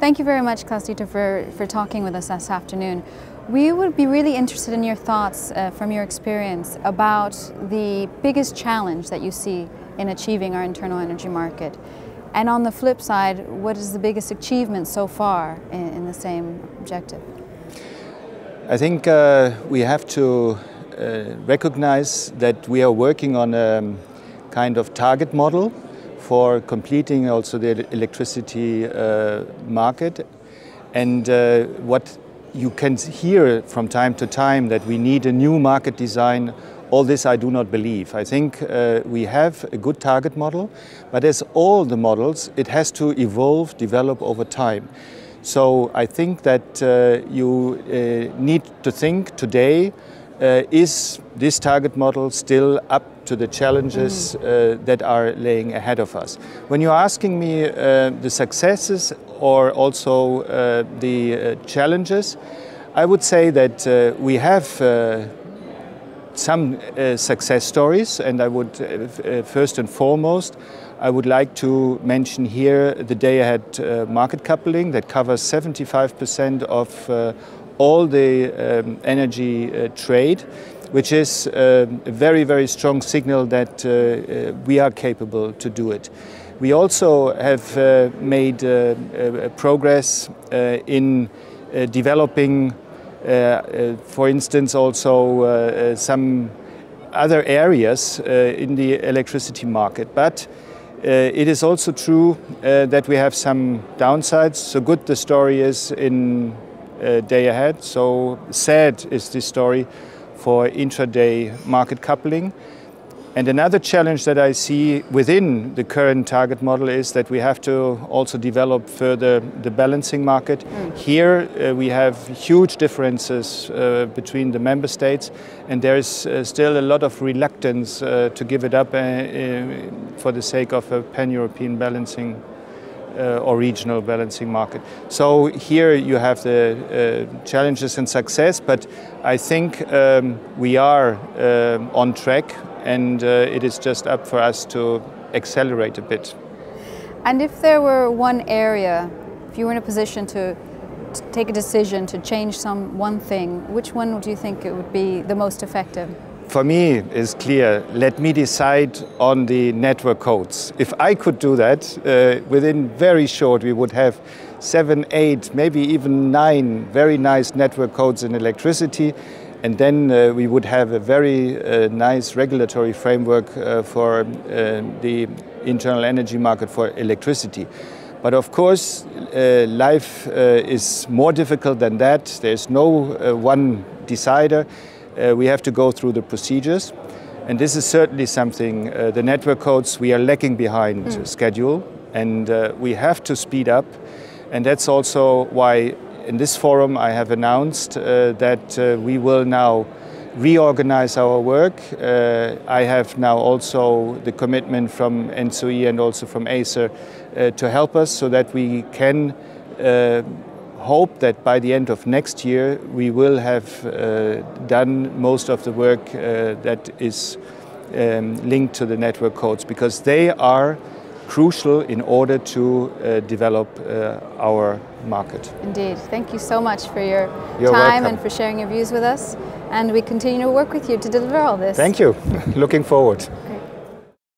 Thank you very much, Klaus-Dieter, for, for talking with us this afternoon. We would be really interested in your thoughts uh, from your experience about the biggest challenge that you see in achieving our internal energy market. And on the flip side, what is the biggest achievement so far in, in the same objective? I think uh, we have to uh, recognize that we are working on a kind of target model for completing also the electricity uh, market. And uh, what you can hear from time to time that we need a new market design all this I do not believe. I think uh, we have a good target model, but as all the models, it has to evolve, develop over time. So I think that uh, you uh, need to think today, uh, is this target model still up to the challenges mm. that are laying ahead of us? When you're asking me uh, the successes or also the challenges, I would say that we have some uh, success stories, and I would uh, uh, first and foremost, I would like to mention here the day ahead uh, market coupling that covers 75% of uh, all the um, energy uh, trade, which is um, a very, very strong signal that uh, uh, we are capable to do it. We also have uh, made progress in developing uh, uh, for instance, also uh, some other areas in the electricity market. But it is also true that we have some downsides. So good the story is in day ahead, so sad is this story for intraday market coupling. And another challenge that I see within the current target model is that we have to also develop further the balancing market. Mm. Here uh, we have huge differences uh, between the member states and there is uh, still a lot of reluctance uh, to give it up uh, uh, for the sake of a pan-European balancing or regional balancing market. So here you have the challenges and success, but I think um, we are on track and uh, it is just up for us to accelerate a bit. And if there were one area, if you were in a position to, to take a decision to change some one thing, which one do you think it would be the most effective? For me, it's clear. Let me decide on the network codes. If I could do that, uh, within very short, we would have seven, eight, maybe even nine very nice network codes in electricity and then uh, we would have a very uh, nice regulatory framework uh, for uh, the internal energy market for electricity. But of course, uh, life uh, is more difficult than that. There's no one decider. We have to go through the procedures. And this is certainly something, the network codes, we are lagging behind mm. schedule and we have to speed up. And that's also why in this forum, I have announced uh, that uh, we will now reorganize our work. Uh, I have now also the commitment from ENTSO-E and also from ACER uh, to help us so that we can uh, hope that by the end of next year we will have uh, done most of the work that is um, linked to the network codes because they are crucial in order to uh, develop uh, our market. Indeed. Thank you so much for your You're time welcome. and for sharing your views with us. And we continue to work with you to deliver all this. Thank you. Looking forward.